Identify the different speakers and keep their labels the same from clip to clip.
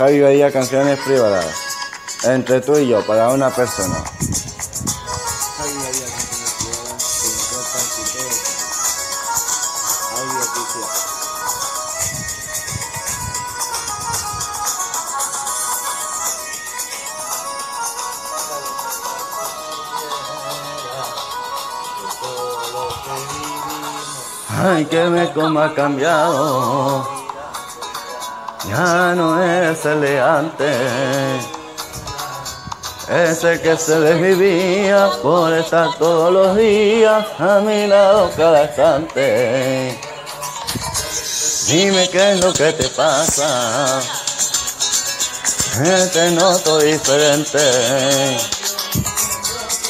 Speaker 1: Javi veía canciones privadas. Entre tú y yo, para una persona.
Speaker 2: Javi veía canciones privadas sin copas y todo. Audio oficial.
Speaker 1: Ay, que me cómo ha cambiado. Ya no es el de antes. Ese que se desvivía por estar todos los días a mi lado cada instante. Dime qué es lo que te pasa. Te noto diferente.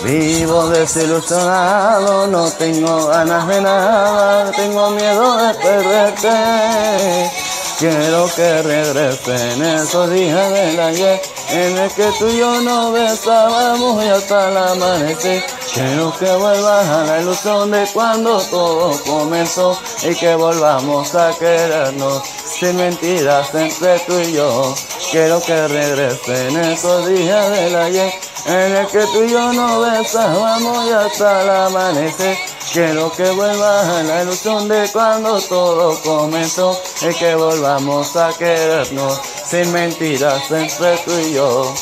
Speaker 1: Vivo desilusionado, no tengo ganas de nada, tengo miedo de perderte. Quiero que regresen esos días del ayer en el que tú y yo nos besábamos y hasta el amanecer. Quiero que vuelvas a la ilusión de cuando todo comenzó y que volvamos a querernos sin mentiras entre tú y yo. Quiero que regresen esos días del ayer en el que tú y yo nos besábamos y hasta el amanecer. Quiero que vuelvas a la ilusión de cuando todo comenzó y que volvamos a querernos sin mentiras entre tú y yo.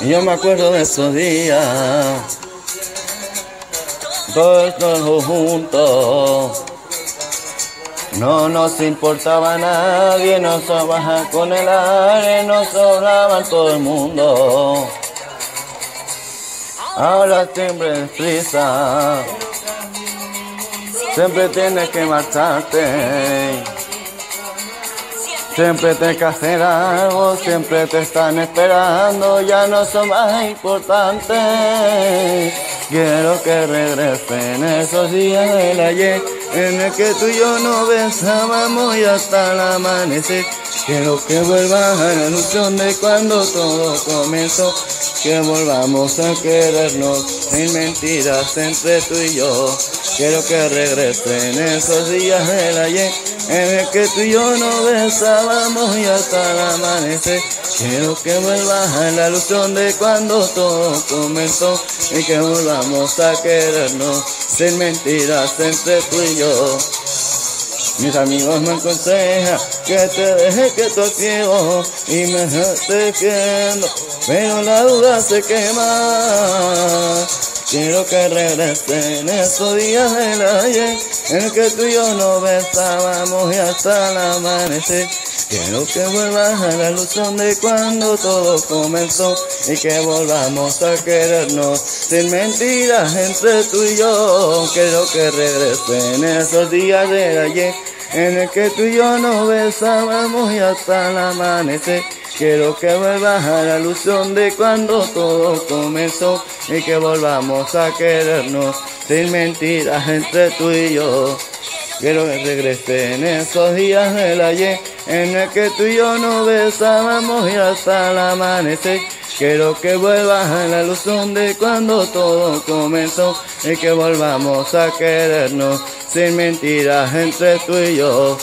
Speaker 1: Yo me acuerdo de esos días, todos juntos. No nos importaba nadie, nos baja con el aire, nos sobraba todo el mundo. Ahora siempre es prisa, siempre tienes que marcharte. Siempre te que algo, siempre te están esperando, ya no son más importantes. Quiero que regresen esos días del ayer en el que tú y yo nos besábamos y hasta el amanecer. Quiero que vuelvas a la ilusión de cuando todo comenzó, que volvamos a querernos sin mentiras entre tú y yo. Quiero que regresen esos días del ayer en el que tú y yo nos besábamos y hasta el amanecer. Quiero que vuelvas a la ilusión de cuando todo comenzó y que volvamos a querernos sin mentiras entre tú y yo. Mis amigos me aconsejan que te deje que tu ciego y me esté quedando, pero la duda se quema. Quiero que regresen esos días del ayer en el que tú y yo nos besábamos y hasta el amanecer. Quiero que vuelvas a la ilusión de cuando todo comenzó y que volvamos a querernos sin mentiras entre tú y yo. Quiero que regresen esos días del ayer en el que tú y yo nos besábamos y hasta el amanecer. Quiero que vuelvas a la ilusión de cuando todo comenzó y que volvamos a querernos sin mentiras entre tú y yo. Quiero que regresen esos días del ayer en el que tú y yo nos besábamos y hasta el amanecer. Quiero que vuelvas a la ilusión de cuando todo comenzó y que volvamos a querernos sin mentiras entre tú y yo.